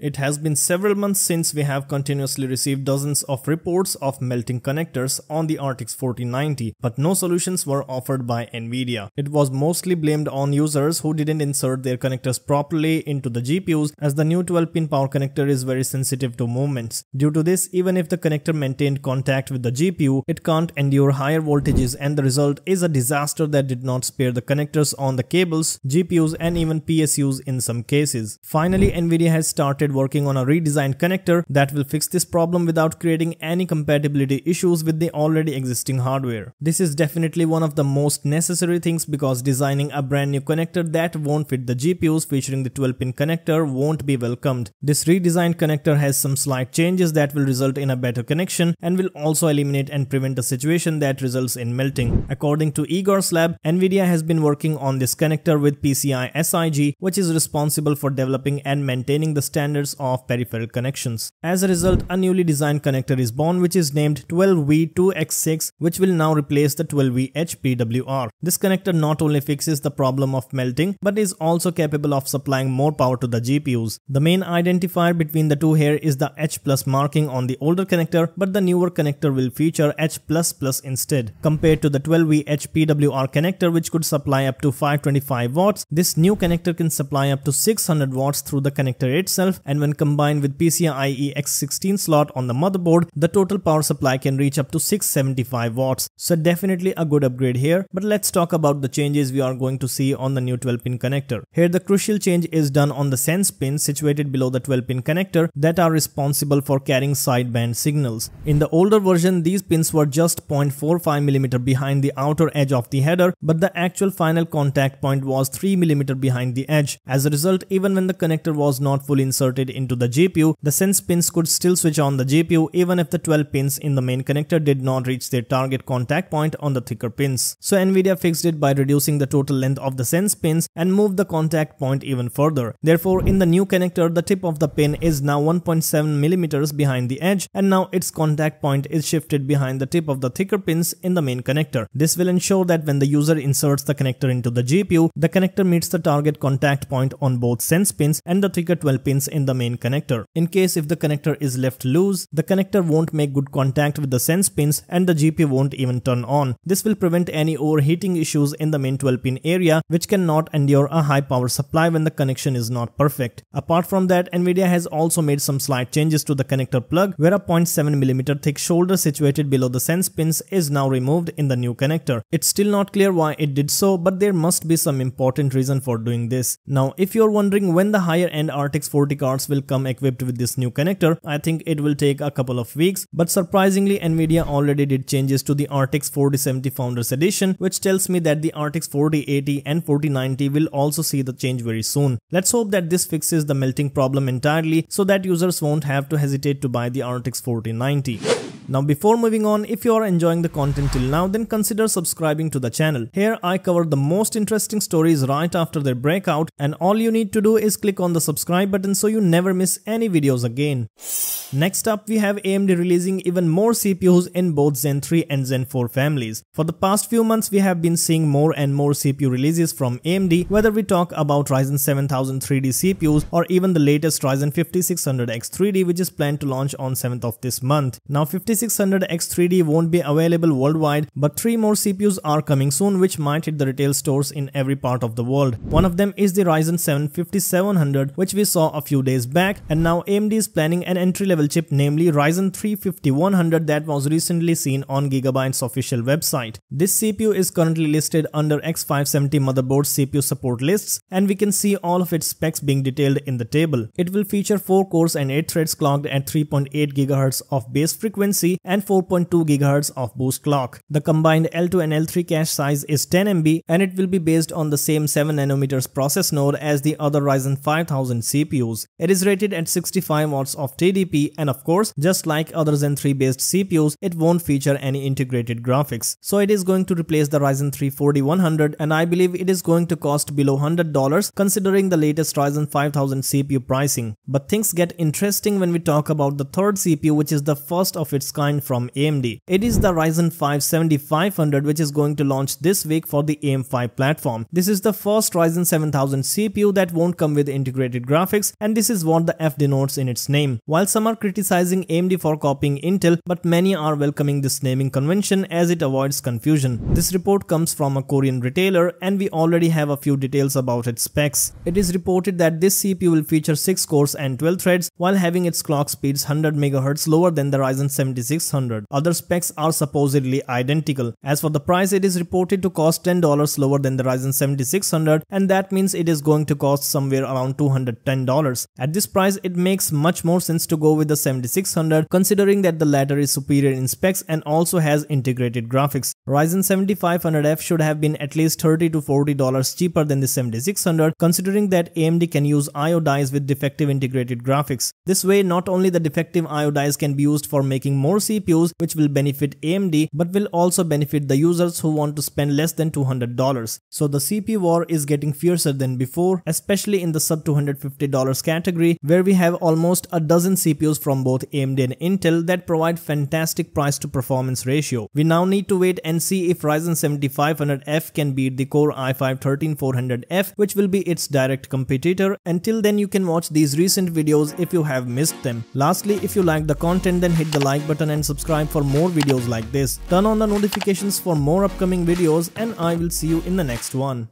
It has been several months since we have continuously received dozens of reports of melting connectors on the RTX 4090, but no solutions were offered by Nvidia. It was mostly blamed on users who didn't insert their connectors properly into the GPUs as the new 12-pin power connector is very sensitive to movements. Due to this, even if the connector maintained contact with the GPU, it can't endure higher voltages and the result is a disaster that did not spare the connectors on the cables, GPUs and even PSUs in some cases. Finally, Nvidia has started working on a redesigned connector that will fix this problem without creating any compatibility issues with the already existing hardware. This is definitely one of the most necessary things because designing a brand new connector that won't fit the GPUs featuring the 12-pin connector won't be welcomed. This redesigned connector has some slight changes that will result in a better connection and will also eliminate and prevent a situation that results in melting. According to Igor's lab, Nvidia has been working on this connector with PCI SIG which is responsible for developing and maintaining the standards of peripheral connections. As a result, a newly designed connector is born which is named 12V2X6 which will now replace the 12VHPWR. This connector not only fixes the problem of melting but is also capable of supplying more power to the GPUs. The main identifier between the two here is the H plus marking on the older connector but the newer connector will feature H++ plus instead. Compared to the 12VHPWR connector which could supply up to 525 watts, this new connector can supply up to 600 watts through the connector itself and when combined with PCIe X16 slot on the motherboard, the total power supply can reach up to 675 watts. So definitely a good upgrade here, but let's talk about the changes we are going to see on the new 12-pin connector. Here the crucial change is done on the sense pins situated below the 12-pin connector that are responsible for carrying sideband signals. In the older version, these pins were just 0.45mm behind the outer edge of the header, but the actual final contact point was 3mm behind the edge. As a result, even when the connector was not fully inserted into the GPU, the sense pins could still switch on the GPU even if the 12 pins in the main connector did not reach their target contact point on the thicker pins. So Nvidia fixed it by reducing the total length of the sense pins and moved the contact point even further. Therefore, in the new connector, the tip of the pin is now 1.7mm behind the edge and now its contact point is shifted behind the tip of the thicker pins in the main connector. This will ensure that when the user inserts the connector into the GPU, the connector meets the target contact point on both sense pins and the thicker 12 pins in the main connector. In case if the connector is left loose, the connector won't make good contact with the sense pins and the GPU won't even turn on. This will prevent any overheating issues in the main 12 pin area which cannot endure a high power supply when the connection is not perfect. Apart from that, Nvidia has also made some slight changes to the connector plug where a 0.7mm thick shoulder situated below the sense pins is now removed in the new connector. It's still not clear why it did so but there must be some important reason for doing this. Now if you're wondering when the higher end RTX 40 cards will come equipped with this new connector, I think it will take a couple of weeks but surprisingly Nvidia already did changes to the RTX 4070 Founders Edition which tells me that the RTX 4080 and 4090 will also see the change very soon. Let's hope that this fixes the melting problem entirely so that users won't have to hesitate to buy the RTX 4090. Now before moving on, if you are enjoying the content till now, then consider subscribing to the channel. Here I cover the most interesting stories right after their breakout and all you need to do is click on the subscribe button so you never miss any videos again. Next up, we have AMD releasing even more CPUs in both Zen 3 and Zen 4 families. For the past few months, we have been seeing more and more CPU releases from AMD, whether we talk about Ryzen 7000 3D CPUs or even the latest Ryzen 5600X 3D which is planned to launch on 7th of this month. Now 5600X 3D won't be available worldwide, but three more CPUs are coming soon which might hit the retail stores in every part of the world. One of them is the Ryzen 7 5700 which we saw a few days back and now AMD is planning an entry-level chip namely Ryzen 3 5100 that was recently seen on Gigabyte's official website. This CPU is currently listed under X570 motherboard CPU support lists and we can see all of its specs being detailed in the table. It will feature 4 cores and 8 threads clocked at 3.8 GHz of base frequency and 4.2 GHz of boost clock. The combined L2 and L3 cache size is 10 MB and it will be based on the same 7nm process node as the other Ryzen 5000 CPUs. It is rated at 65 watts of TDP and of course, just like other Zen 3 based CPUs, it won't feature any integrated graphics. So it is going to replace the Ryzen 3 4100 and I believe it is going to cost below $100 considering the latest Ryzen 5000 CPU pricing. But things get interesting when we talk about the third CPU which is the first of its kind from AMD. It is the Ryzen 5 7500 which is going to launch this week for the AM5 platform. This is the first Ryzen 7000 CPU that won't come with integrated graphics and this is what the F denotes in its name. While some are criticizing AMD for copying Intel, but many are welcoming this naming convention as it avoids confusion. This report comes from a Korean retailer and we already have a few details about its specs. It is reported that this CPU will feature 6 cores and 12 threads while having its clock speeds 100 MHz lower than the Ryzen 7600. Other specs are supposedly identical. As for the price, it is reported to cost $10 lower than the Ryzen 7600 and that means it is going to cost somewhere around $210. At this price, it makes much more sense to go with the 7600 considering that the latter is superior in specs and also has integrated graphics. Ryzen 7500F should have been at least 30 to $40 cheaper than the 7600 considering that AMD can use IO dies with defective integrated graphics. This way not only the defective IO dies can be used for making more CPUs which will benefit AMD but will also benefit the users who want to spend less than $200. So the CPU war is getting fiercer than before especially in the sub $250 category where we have almost a dozen CPUs from both AMD and Intel that provide fantastic price to performance ratio. We now need to wait and see if Ryzen 7500F can beat the Core i5-13400F which will be its direct competitor. Until then you can watch these recent videos if you have missed them. Lastly, if you like the content then hit the like button and subscribe for more videos like this. Turn on the notifications for more upcoming videos and I will see you in the next one.